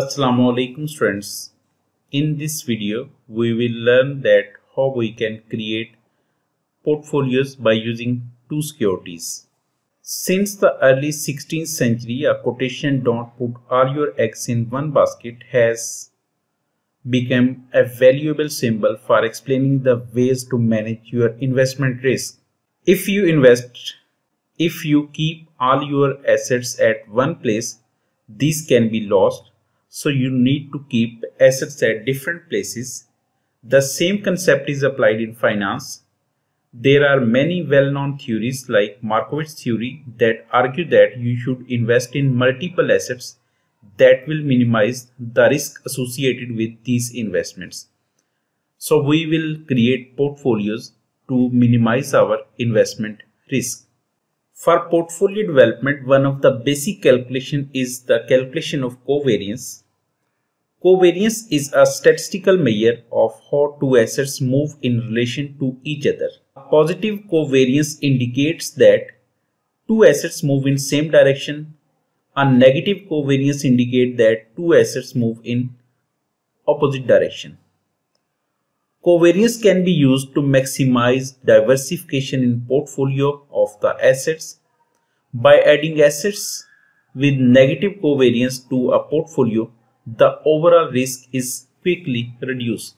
Assalamu alaikum students. In this video, we will learn that how we can create portfolios by using two securities. Since the early 16th century, a quotation don't put all your eggs in one basket has become a valuable symbol for explaining the ways to manage your investment risk. If you invest, if you keep all your assets at one place, these can be lost so you need to keep assets at different places. The same concept is applied in finance. There are many well-known theories like Markowitz theory that argue that you should invest in multiple assets that will minimize the risk associated with these investments. So we will create portfolios to minimize our investment risk. For portfolio development, one of the basic calculation is the calculation of covariance. Covariance is a statistical measure of how two assets move in relation to each other. Positive covariance indicates that two assets move in same direction. A negative covariance indicates that two assets move in opposite direction. Covariance can be used to maximize diversification in portfolio of the assets. By adding assets with negative covariance to a portfolio, the overall risk is quickly reduced.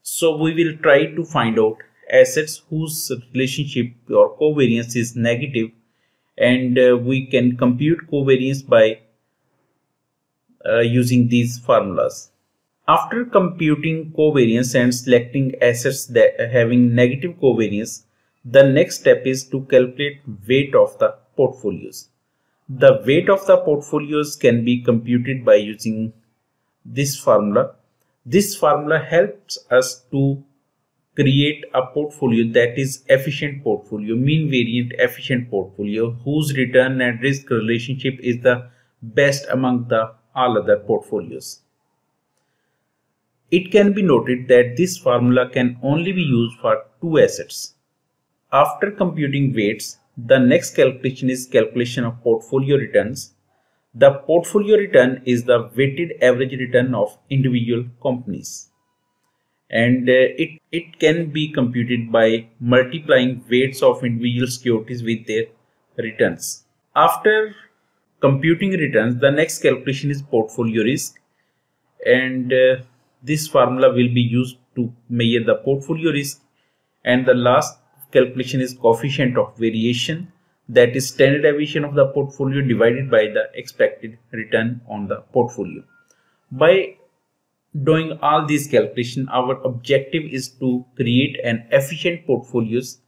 So we will try to find out assets whose relationship or covariance is negative and uh, we can compute covariance by uh, using these formulas. After computing covariance and selecting assets that having negative covariance, the next step is to calculate weight of the portfolios. The weight of the portfolios can be computed by using this formula. This formula helps us to create a portfolio that is efficient portfolio, mean variance efficient portfolio whose return and risk relationship is the best among the all other portfolios. It can be noted that this formula can only be used for two assets. After computing weights, the next calculation is calculation of portfolio returns. The portfolio return is the weighted average return of individual companies. And uh, it, it can be computed by multiplying weights of individual securities with their returns. After computing returns, the next calculation is portfolio risk. And uh, this formula will be used to measure the portfolio risk. And the last calculation is coefficient of variation. That is standard deviation of the portfolio divided by the expected return on the portfolio. By doing all these calculations, our objective is to create an efficient portfolios.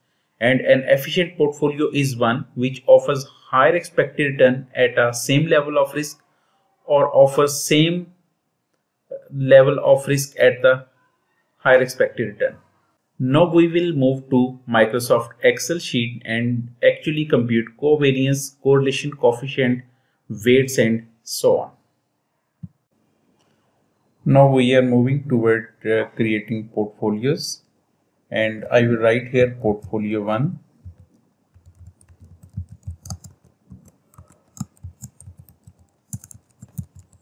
And an efficient portfolio is one which offers higher expected return at a same level of risk or offers same level of risk at the higher expected return. Now we will move to Microsoft Excel sheet and actually compute covariance, correlation coefficient, weights and so on. Now we are moving toward uh, creating portfolios and I will write here portfolio 1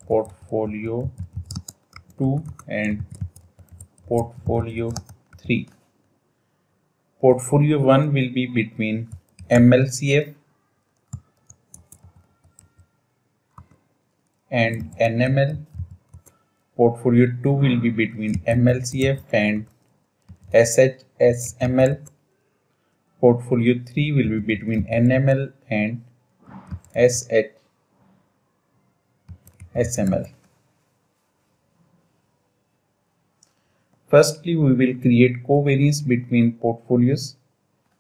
portfolio 2 and portfolio 3 portfolio 1 will be between MLCF and NML portfolio 2 will be between MLCF and SHSML portfolio 3 will be between NML and SHSML Firstly, we will create covariance between portfolios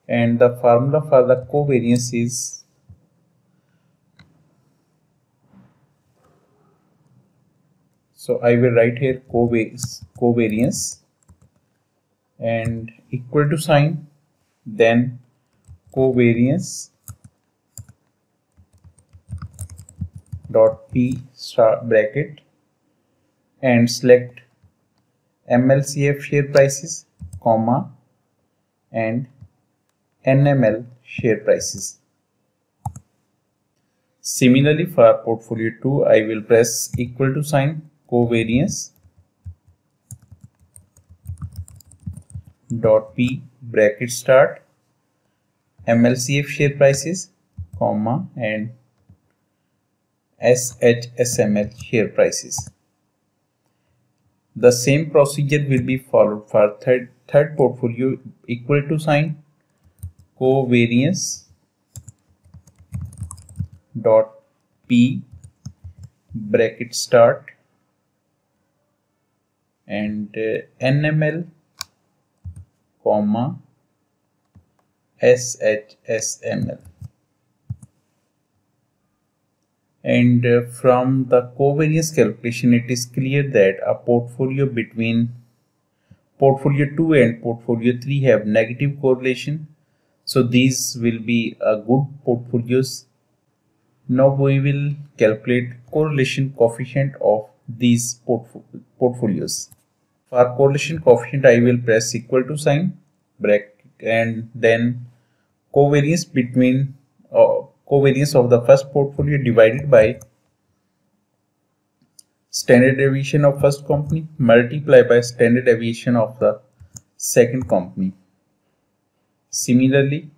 and the formula for the covariance is so I will write here covariance and equal to sign then covariance dot p star bracket and select MLCF share prices, comma, and NML share prices. Similarly, for portfolio 2, I will press equal to sign, covariance dot p bracket start MLCF share prices comma and SHSML share prices the same procedure will be followed for third third portfolio equal to sign. Covariance dot p bracket start and uh, nml comma shsml and uh, from the covariance calculation it is clear that a portfolio between portfolio 2 and portfolio 3 have negative correlation so these will be a good portfolios now we will calculate correlation coefficient of these portfolios. For correlation coefficient I will press equal to sign bracket and then covariance between uh, covariance of the first portfolio divided by standard deviation of first company multiplied by standard deviation of the second company. Similarly,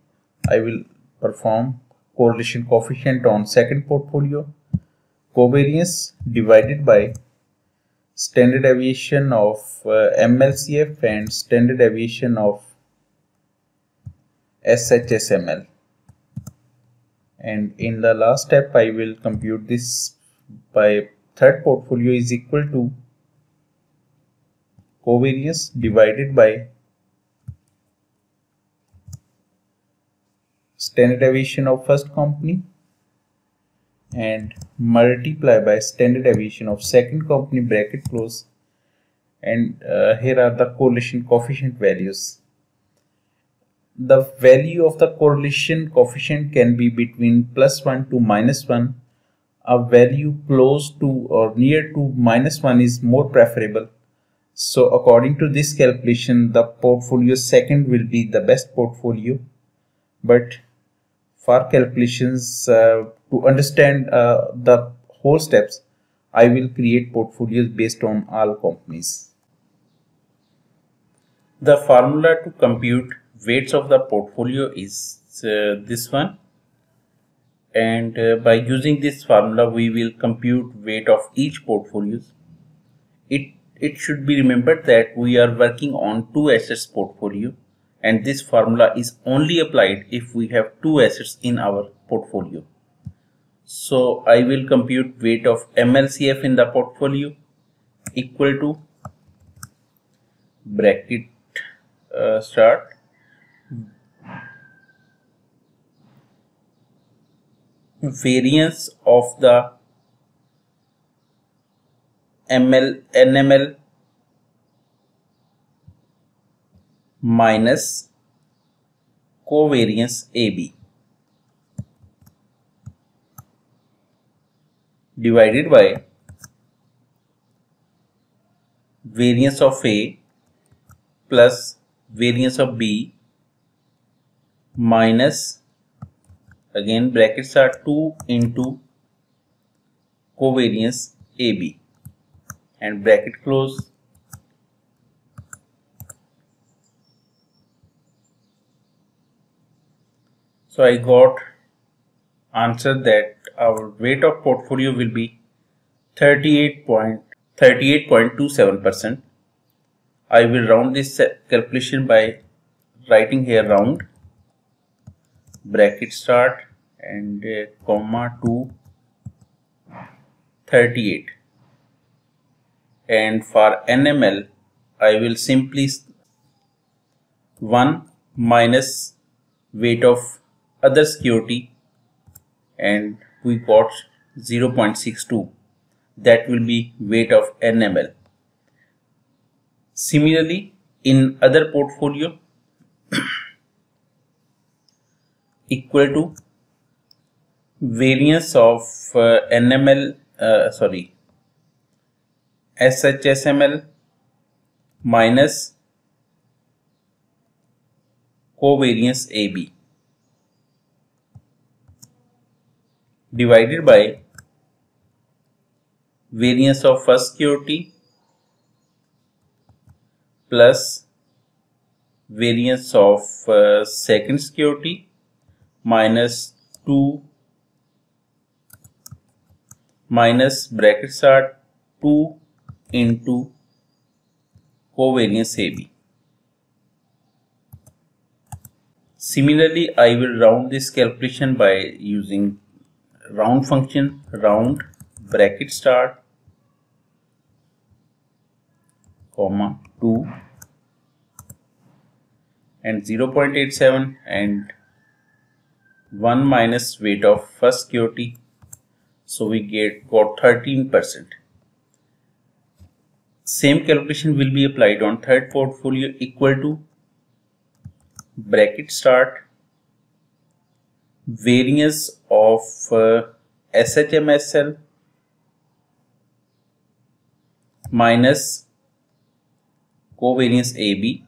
I will perform correlation coefficient on second portfolio covariance divided by standard deviation of uh, MLCF and standard deviation of SHSML and in the last step I will compute this by third portfolio is equal to covariance divided by standard deviation of first company and multiply by standard deviation of second company bracket close. And uh, here are the correlation coefficient values the value of the correlation coefficient can be between plus 1 to minus 1 a value close to or near to minus 1 is more preferable. So according to this calculation the portfolio second will be the best portfolio. But for calculations uh, to understand uh, the whole steps I will create portfolios based on all companies. The formula to compute weights of the portfolio is uh, this one and uh, by using this formula we will compute weight of each portfolios. It, it should be remembered that we are working on two assets portfolio and this formula is only applied if we have two assets in our portfolio. So I will compute weight of MLCF in the portfolio equal to bracket uh, start variance of the ML NML minus covariance AB divided by variance of A plus variance of B minus again brackets are 2 into covariance AB and bracket close. So I got answer that our weight of portfolio will be 38.38.27 percent. I will round this calculation by writing here round bracket start and uh, comma to 38 and for NML I will simply 1 minus weight of other security and we got 0.62 that will be weight of NML. Similarly, in other portfolio equal to variance of uh, NML uh, sorry SHSML minus covariance AB divided by variance of first security plus variance of uh, second security minus 2 minus bracket start 2 into covariance AB. Similarly, I will round this calculation by using round function round bracket start comma 2 and 0.87 and 1 minus weight of first security so we get got 13 percent. Same calculation will be applied on third portfolio equal to bracket start variance of uh, SHMSL minus covariance AB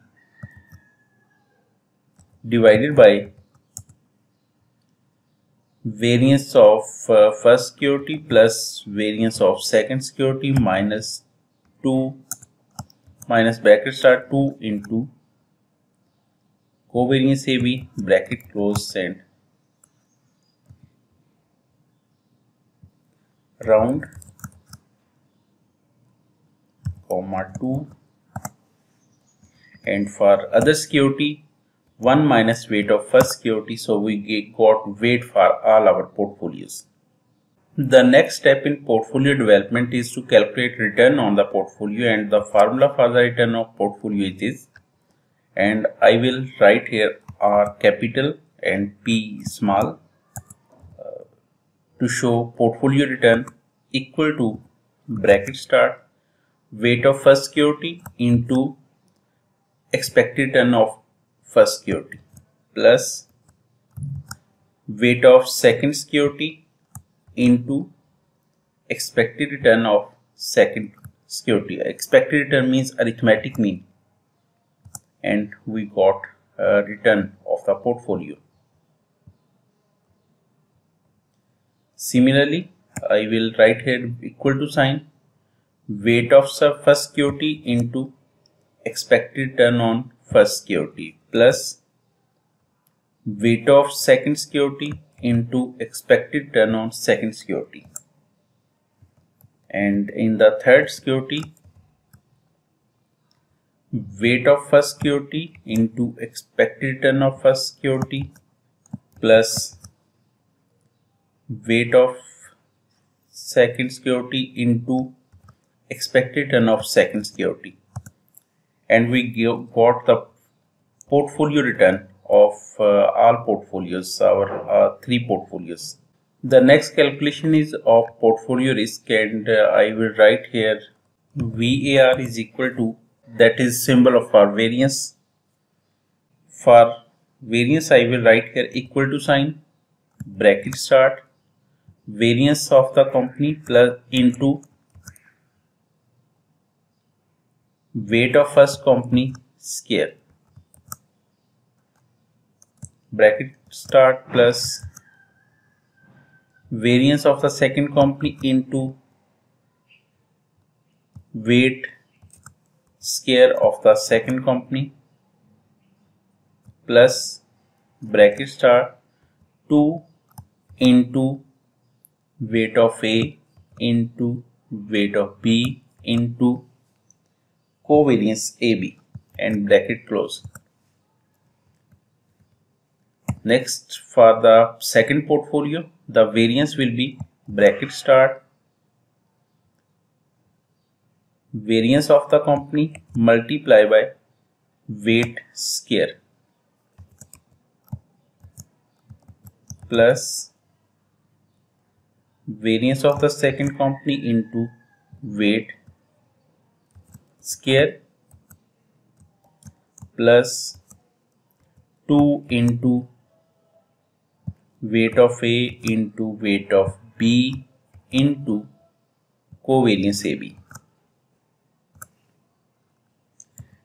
divided by variance of uh, first security plus variance of second security minus 2 minus bracket start 2 into covariance AB bracket close and round comma 2 and for other security 1 minus weight of first security so we got weight for all our portfolios. The next step in portfolio development is to calculate return on the portfolio and the formula for the return of portfolio is and I will write here R capital and P small uh, to show portfolio return equal to bracket start weight of first security into expected return of first security plus weight of second security into expected return of second security. Expected return means arithmetic mean and we got a return of the portfolio. Similarly, I will write here equal to sign weight of first security into expected return on first security plus weight of second security into expected turn on second security. And in the third security weight of first security into expected turn of first security plus weight of second security into expected turn of second security. And we give, got the portfolio return of uh, all portfolios our uh, three portfolios. The next calculation is of portfolio risk and uh, I will write here VAR is equal to that is symbol of our variance. For variance I will write here equal to sign bracket start variance of the company plus into weight of first company square bracket start plus variance of the second company into weight square of the second company plus bracket start 2 into weight of A into weight of B into covariance AB and bracket close. Next for the second portfolio the variance will be bracket start variance of the company multiply by weight square plus variance of the second company into weight square plus 2 into weight of A into weight of B into covariance AB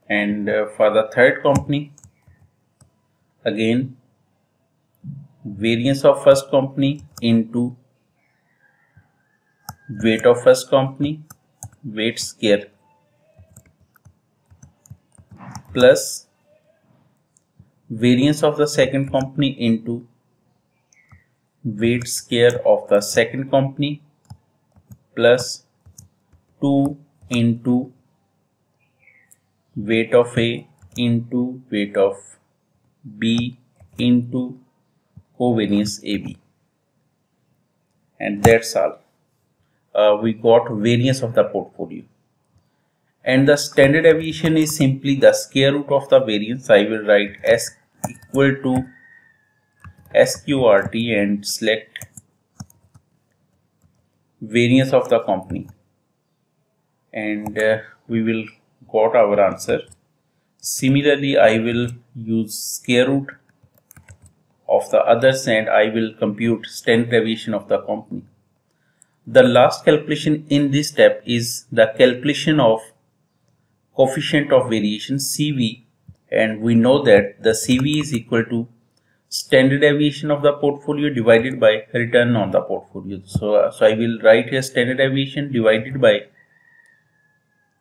and uh, for the third company again variance of first company into weight of first company weight square plus variance of the second company into weight square of the second company plus 2 into weight of A into weight of B into covariance AB and that's all. Uh, we got variance of the portfolio. And the standard deviation is simply the square root of the variance. I will write s equal to sqrt and select variance of the company. And uh, we will got our answer. Similarly I will use square root of the others and I will compute standard deviation of the company. The last calculation in this step is the calculation of coefficient of variation CV and we know that the CV is equal to standard deviation of the portfolio divided by return on the portfolio. So, uh, so I will write here standard deviation divided by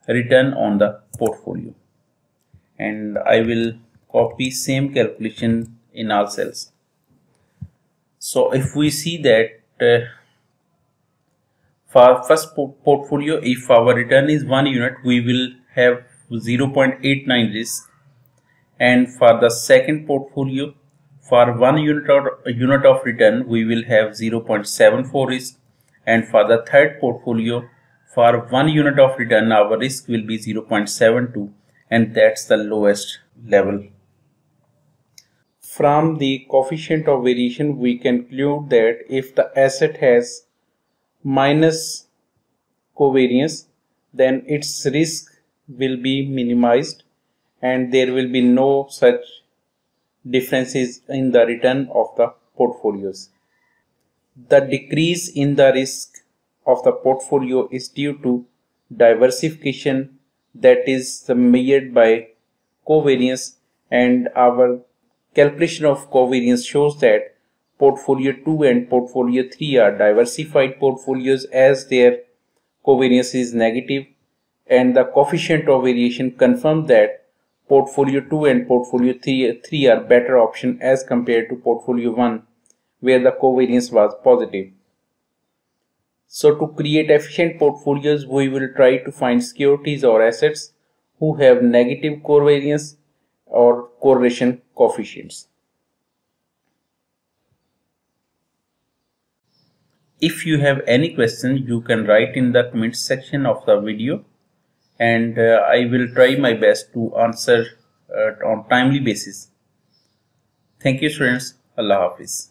return on the portfolio. And I will copy same calculation in all cells. So if we see that uh, for first portfolio if our return is 1 unit we will have 0.89 risk and for the second portfolio for 1 unit or unit of return we will have 0.74 risk. And for the third portfolio for 1 unit of return our risk will be 0.72 and that's the lowest level. From the coefficient of variation, we conclude that if the asset has minus covariance, then its risk will be minimized and there will be no such differences in the return of the portfolios. The decrease in the risk of the portfolio is due to diversification that is measured by covariance and our Calculation of covariance shows that portfolio 2 and portfolio 3 are diversified portfolios as their covariance is negative and the coefficient of variation confirms that portfolio 2 and portfolio 3, 3 are better option as compared to portfolio 1 where the covariance was positive. So to create efficient portfolios we will try to find securities or assets who have negative covariance or correlation coefficients. If you have any question, you can write in the comment section of the video and uh, I will try my best to answer uh, on timely basis. Thank you students. Allah Hafiz.